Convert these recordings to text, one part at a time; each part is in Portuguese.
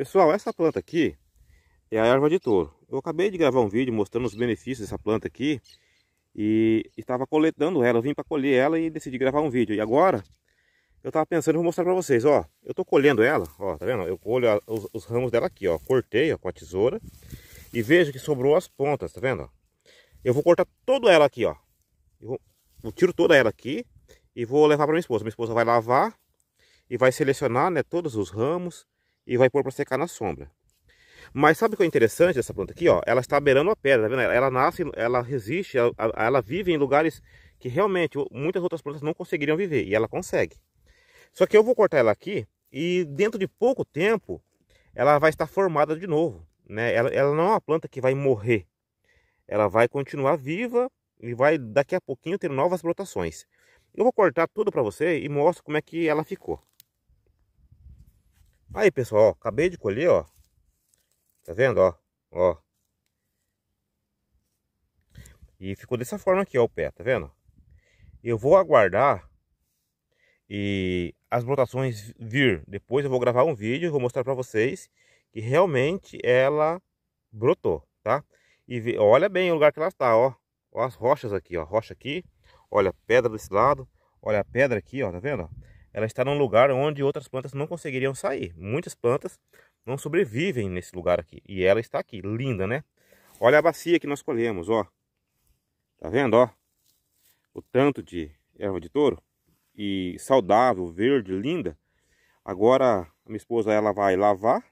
Pessoal, essa planta aqui é a erva de touro. Eu acabei de gravar um vídeo mostrando os benefícios dessa planta aqui e estava coletando ela. Eu vim para colher ela e decidi gravar um vídeo. E agora eu estava pensando, vou mostrar para vocês, ó. Eu estou colhendo ela, ó, tá vendo? Eu colho os, os, ramos dela aqui, ó. Cortei ó, com a tesoura e vejo que sobrou as pontas, tá vendo? Eu vou cortar toda ela aqui, ó. Eu, eu tiro toda ela aqui e vou levar para minha esposa. Minha esposa vai lavar e vai selecionar, né, todos os ramos e vai pôr para secar na sombra. Mas sabe o que é interessante dessa planta aqui, ó? Ela está beirando a pedra, tá vendo? Ela nasce, ela resiste, ela, ela vive em lugares que realmente muitas outras plantas não conseguiriam viver e ela consegue. Só que eu vou cortar ela aqui e dentro de pouco tempo ela vai estar formada de novo, né? Ela, ela não é uma planta que vai morrer. Ela vai continuar viva e vai daqui a pouquinho ter novas brotações. Eu vou cortar tudo para você e mostro como é que ela ficou. Aí, pessoal, ó, acabei de colher, ó. Tá vendo, ó? Ó. E ficou dessa forma aqui, ó, o pé, tá vendo? Eu vou aguardar e as brotações vir. Depois eu vou gravar um vídeo e vou mostrar para vocês que realmente ela brotou, tá? E olha bem o lugar que ela está, ó. Ó as rochas aqui, ó. Rocha aqui. Olha a pedra desse lado. Olha a pedra aqui, ó. Tá vendo? Ela está num lugar onde outras plantas não conseguiriam sair. Muitas plantas não sobrevivem nesse lugar aqui. E ela está aqui, linda, né? Olha a bacia que nós colhemos, ó. Tá vendo, ó? O tanto de erva de touro. E saudável, verde, linda. Agora, a minha esposa, ela vai lavar.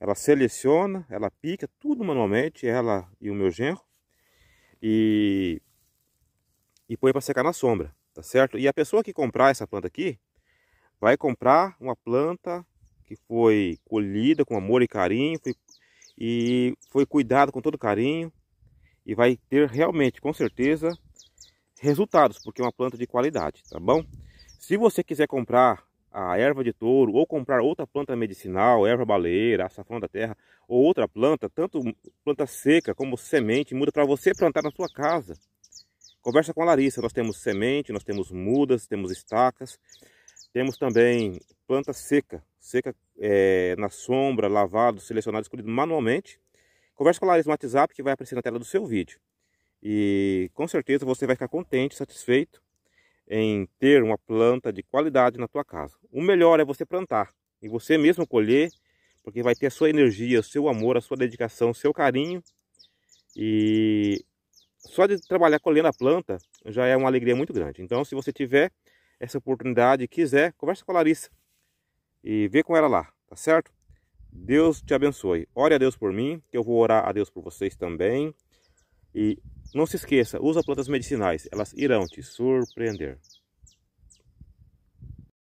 Ela seleciona, ela pica, tudo manualmente, ela e o meu genro. E, e põe para secar na sombra tá certo? E a pessoa que comprar essa planta aqui, vai comprar uma planta que foi colhida com amor e carinho, foi, e foi cuidado com todo carinho, e vai ter realmente, com certeza, resultados, porque é uma planta de qualidade, tá bom? Se você quiser comprar a erva de touro ou comprar outra planta medicinal, erva baleeira, açafrão da terra ou outra planta, tanto planta seca como semente, muda para você plantar na sua casa. Conversa com a Larissa, nós temos semente, nós temos mudas, temos estacas, temos também planta seca, seca é, na sombra, lavado, selecionado, escolhido manualmente. Conversa com a Larissa no WhatsApp que vai aparecer na tela do seu vídeo. E com certeza você vai ficar contente, satisfeito em ter uma planta de qualidade na tua casa. O melhor é você plantar e você mesmo colher, porque vai ter a sua energia, o seu amor, a sua dedicação, o seu carinho e só de trabalhar colhendo a planta já é uma alegria muito grande. Então, se você tiver essa oportunidade quiser, conversa com a Larissa e vê com ela lá, tá certo? Deus te abençoe. Ore a Deus por mim, que eu vou orar a Deus por vocês também. E não se esqueça, usa plantas medicinais, elas irão te surpreender.